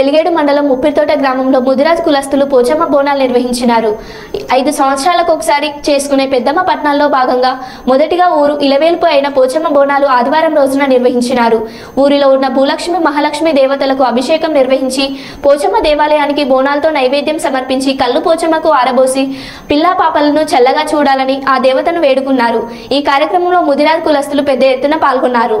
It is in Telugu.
ఎలిగేడు మండలం ముప్పిరితోట గ్రామంలో ముదిరాజ్ కులస్తులు పోచమ్మ బోనాలు నిర్వహించినారు. ఐదు సంవత్సరాలకు ఒకసారి చేసుకునే పెద్దమ్మ పట్నాల్లో భాగంగా మొదటిగా ఊరు ఇలవేల్పు అయిన పోచమ్మ బోనాలు ఆదివారం రోజున నిర్వహించినారు. ఊరిలో ఉన్న భూలక్ష్మి మహాలక్ష్మి దేవతలకు అభిషేకం నిర్వహించి పోచమ్మ దేవాలయానికి బోనాలతో నైవేద్యం సమర్పించి కళ్ళు పోచమ్మకు ఆరబోసి పిల్లా పాపలను చల్లగా చూడాలని ఆ దేవతను వేడుకున్నారు. ఈ కార్యక్రమంలో ముదిరాజ్ కులస్తులు పెద్ద ఎత్తున పాల్గొన్నారు.